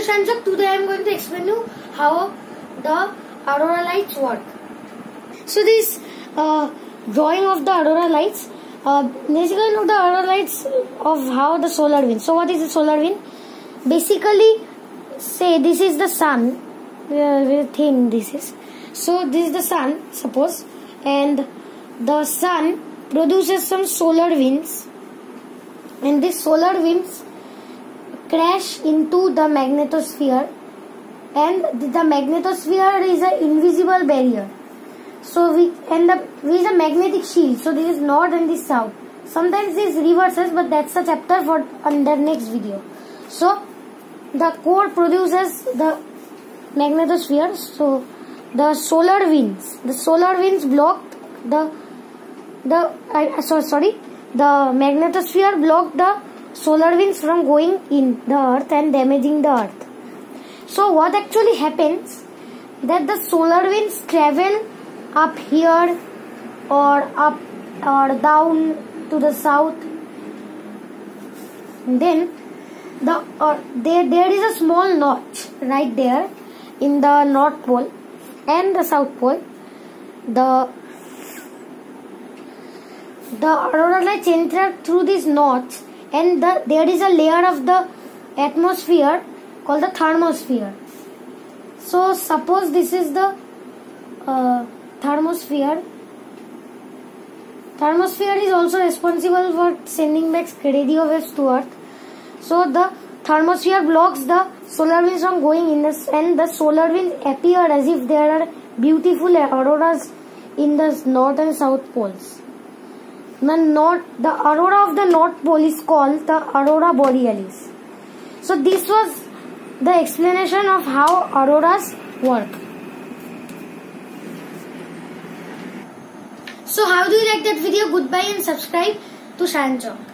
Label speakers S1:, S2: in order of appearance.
S1: Shanchak. Today I am going to explain you how the aurora lights work. So this uh, drawing of the aurora lights, uh, basically know the aurora lights of how the solar wind. So what is the solar wind? Basically, say this is the sun. Very thin this is. So this is the sun, suppose, and the sun produces some solar winds, and these solar winds crash into the magnetosphere and the magnetosphere is an invisible barrier. So we end up with a magnetic shield. So this is north and this south. Sometimes this reverses but that's a chapter for under next video. So the core produces the magnetosphere. So the solar winds. The solar winds blocked the the uh, so sorry. The magnetosphere blocked the solar winds from going in the earth and damaging the earth. So what actually happens? That the solar winds travel up here or up or down to the south. Then the uh, there there is a small notch right there in the north pole and the south pole. The the aurora lights enter through this notch and the, there is a layer of the atmosphere called the thermosphere. So suppose this is the uh, thermosphere. Thermosphere is also responsible for sending back radio waves to Earth. So the thermosphere blocks the solar winds from going in this and the solar winds appear as if there are beautiful auroras in the north and south poles. The north, the aurora of the North Pole is called the aurora borealis. So this was the explanation of how auroras work. So how do you like that video? Goodbye and subscribe to Shanchok.